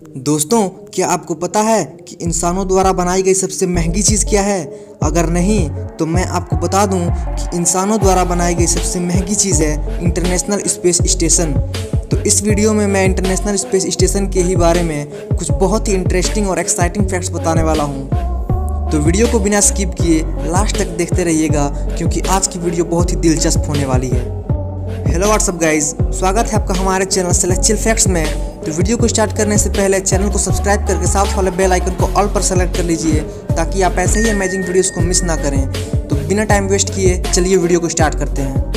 दोस्तों, क्या आपको पता है कि इंसानों द्वारा बनाई गई सबसे महँगी चीज़ क्या है? अगर नहीं तो मैं आपको बता दूँ कि इंसानों द्वारा बनाई गई सबसे महँगी चीज़ है इंटरनेशनल स्पेस स्टेशन। तो इस वीडियो में मैं इंटरनेशनल स्पेस स्टेशन के ही बारे में कुछ बहुत ही इंटरेस्टिंग और एक्साइटिंग फैक्ट्स बताने वाला हूँ। तो वीडियो को बिना स्किप किए लास्ट तक देखते रहिएगा, क्योंकि आज की वीडियो बहुत ही दिलचस्प होने वाली है। हेलो व्हाट्सअप गाइज़ स्वागत है आपका हमारे चैनल सेलेक्चुअल फैक्ट्स में। तो वीडियो को स्टार्ट करने से पहले चैनल को सब्सक्राइब करके साथ वाले बेल आइकन को ऑल पर सेलेक्ट कर लीजिए, ताकि आप ऐसे ही अमेजिंग वीडियोस को मिस ना करें। तो बिना टाइम वेस्ट किए, चलिए वीडियो को स्टार्ट करते हैं।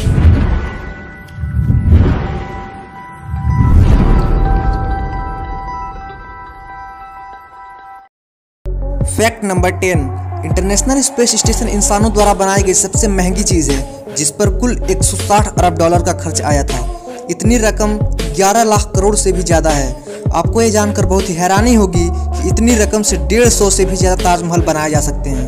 Fact number ten International Space Station इंसानों द्वारा बनाई गई सबसे महँगी चीज़ है। जिस पर कुल 160 अरब डॉलर का खर्च आया था। इतनी रकम 11 लाख करोड़ से भी ज़्यादा है। आपको ये जानकर बहुत ही हैरानी होगी कि इतनी रकम से डेढ़ सौ से भी ज़्यादा ताजमहल बनाए जा सकते हैं।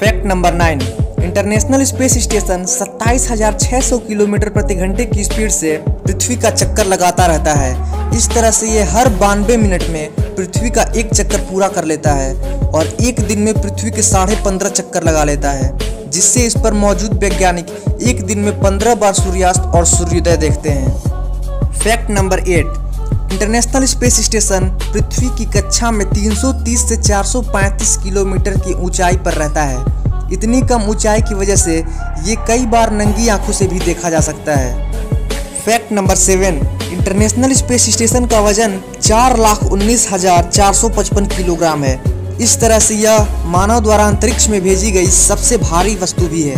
Fact number nine International Space Station 27,600 kilometre प्रति घंटे की स्पीड से पृथ्वी का चक्कर लगाता रहता है। इस तरह से ये हर बानवे मिनट में पृथ्वी का एक चक्कर पूरा कर लेता है और एक दिन में पृथ्वी के साढ़े पंद्रह चक्कर लगा लेता है। जिससे इस पर मौजूद वैज्ञानिक एक दिन में पंद्रह बार सूर्यास्त और सूर्योदय देखते हैं। Fact number eight, International Space Station पृथ्वी की कक्षा में 330 से 435 किलोमीटर की ऊंचाई पर रहता है। इतनी कम ऊंचाई की वजह से ये कई बार नंगी आँखों से भी देखा जा सकता है। Fact number seven, International Space Station का वज़न चार लाख उन्नीस हज़ार चार सौ पचपन किलोग्राम है। इस तरह से यह मानव द्वारा अंतरिक्ष में भेजी गई सबसे भारी वस्तु भी है।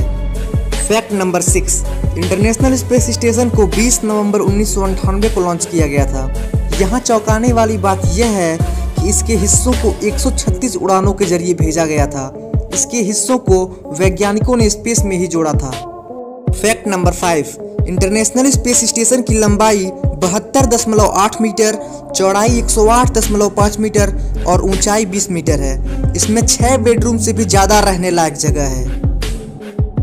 Fact number six International Space Station को 20 नवंबर उन्नीस को लॉन्च किया गया था। यहाँ चौंकाने वाली बात यह है कि इसके हिस्सों को 136 उड़ानों के ज़रिए भेजा गया था। इसके हिस्सों को वैज्ञानिकों ने स्पेस में ही जोड़ा था। Fact number five, International Space Station की लंबाई बहत्तर दशमलव आठ मीटर, चौड़ाई एक सौ आठ दशमलव पाँच मीटर और ऊंचाई बीस मीटर है। इसमें छः बेडरूम से भी ज़्यादा रहने लायक जगह है।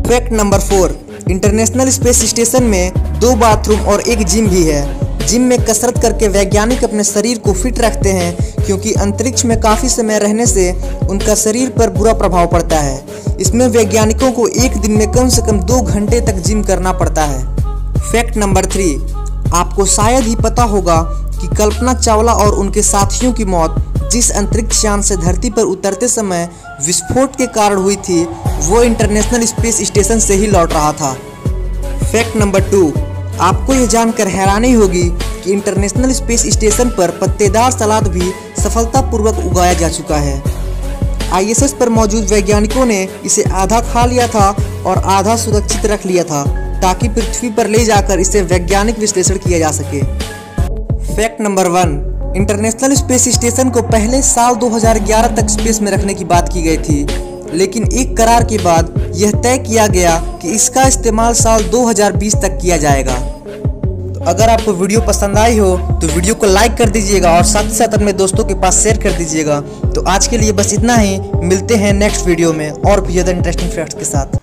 Fact number four, International Space Station में दो बाथरूम और एक जिम भी है। जिम में कसरत करके वैज्ञानिक अपने शरीर को फिट रखते हैं, क्योंकि अंतरिक्ष में काफ़ी समय रहने से उनका शरीर पर बुरा प्रभाव पड़ता है। इसमें वैज्ञानिकों को एक दिन में कम से कम दो घंटे तक जिम करना पड़ता है। फैक्ट नंबर थ्री, आपको शायद ही पता होगा कि कल्पना चावला और उनके साथियों की मौत जिस अंतरिक्ष यान से धरती पर उतरते समय विस्फोट के कारण हुई थी, वो इंटरनेशनल स्पेस स्टेशन से ही लौट रहा था। फैक्ट नंबर टू, आपको यह जानकर हैरानी होगी कि इंटरनेशनल स्पेस स्टेशन पर पत्तेदार सलाद भी सफलतापूर्वक उगाया जा चुका है। आईएसएस पर मौजूद वैज्ञानिकों ने इसे आधा खा लिया था और आधा सुरक्षित रख लिया था, ताकि पृथ्वी पर ले जाकर इसे वैज्ञानिक विश्लेषण किया जा सके। Fact number one, International Space Station को पहले साल 2011 तक स्पेस में रखने की बात की गई थी, लेकिन एक करार के बाद यह तय किया गया कि इसका इस्तेमाल साल 2020 तक किया जाएगा। अगर आपको वीडियो पसंद आई हो तो वीडियो को लाइक कर दीजिएगा और साथ ही साथ अपने दोस्तों के पास शेयर कर दीजिएगा। तो आज के लिए बस इतना ही। मिलते हैं नेक्स्ट वीडियो में और भी ज़्यादा इंटरेस्टिंग फैक्ट्स के साथ।